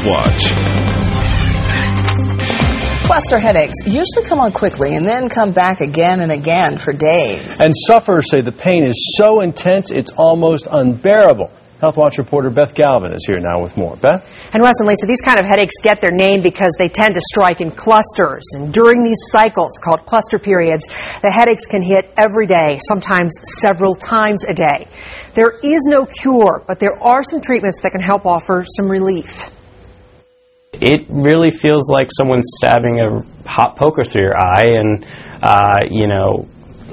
Health Watch. Cluster headaches usually come on quickly and then come back again and again for days. And sufferers say the pain is so intense it's almost unbearable. Health Watch reporter Beth Galvin is here now with more. Beth? And Russ and Lisa, these kind of headaches get their name because they tend to strike in clusters. And during these cycles, called cluster periods, the headaches can hit every day, sometimes several times a day. There is no cure, but there are some treatments that can help offer some relief. It really feels like someone's stabbing a hot poker through your eye, and, uh, you know,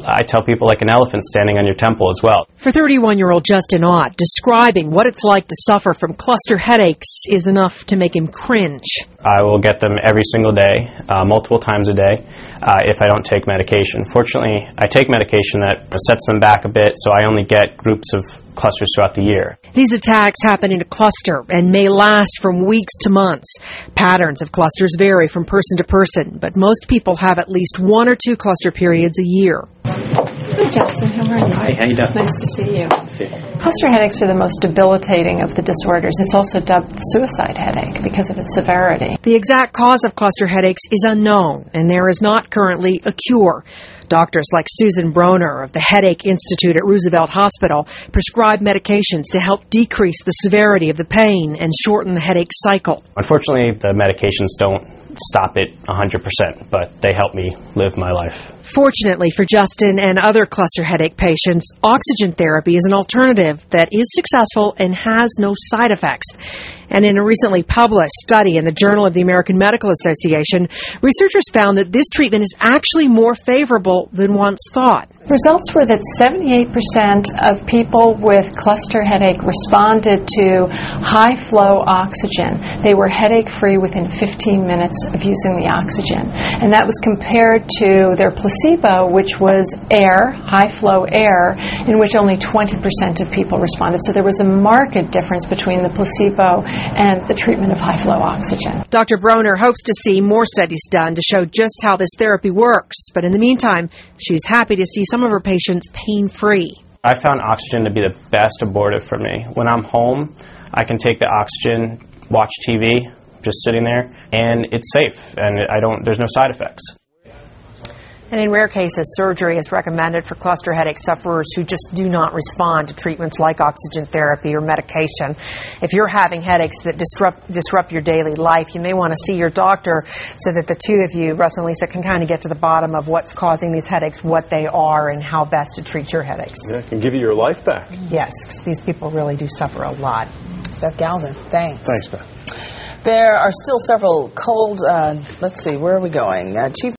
I tell people like an elephant standing on your temple as well. For 31 year old Justin Ott, describing what it's like to suffer from cluster headaches is enough to make him cringe. I will get them every single day, uh, multiple times a day, uh, if I don't take medication. Fortunately, I take medication that sets them back a bit, so I only get groups of clusters throughout the year. These attacks happen in a cluster and may last from weeks to months. Patterns of clusters vary from person to person, but most people have at least one or two cluster periods a year. Hi, Justin. How are you? Hi, how you doing? Nice to see you. See. Cluster headaches are the most debilitating of the disorders. It's also dubbed suicide headache because of its severity. The exact cause of cluster headaches is unknown, and there is not currently a cure. Doctors like Susan Broner of the Headache Institute at Roosevelt Hospital prescribe medications to help decrease the severity of the pain and shorten the headache cycle. Unfortunately, the medications don't stop it 100%, but they help me live my life. Fortunately for Justin and other cluster headache patients, oxygen therapy is an alternative that is successful and has no side effects. And in a recently published study in the Journal of the American Medical Association, researchers found that this treatment is actually more favorable than once thought. Results were that 78% of people with cluster headache responded to high flow oxygen. They were headache free within 15 minutes of using the oxygen. And that was compared to their placebo, which was air, high flow air, in which only 20% of people responded. So there was a marked difference between the placebo and the treatment of high flow oxygen. Dr. Broner hopes to see more studies done to show just how this therapy works. But in the meantime, she's happy to see some of her patients pain free. I found oxygen to be the best abortive for me. When I'm home, I can take the oxygen, watch TV, just sitting there, and it's safe, and I don't. There's no side effects. And in rare cases, surgery is recommended for cluster headache sufferers who just do not respond to treatments like oxygen therapy or medication. If you're having headaches that disrupt, disrupt your daily life, you may want to see your doctor so that the two of you, Russ and Lisa, can kind of get to the bottom of what's causing these headaches, what they are, and how best to treat your headaches. Yeah, can give you your life back. Yes, because these people really do suffer a lot. Beth Galvin, thanks. Thanks, Beth. There are still several cold, uh, let's see, where are we going? Uh, Chief